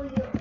Julio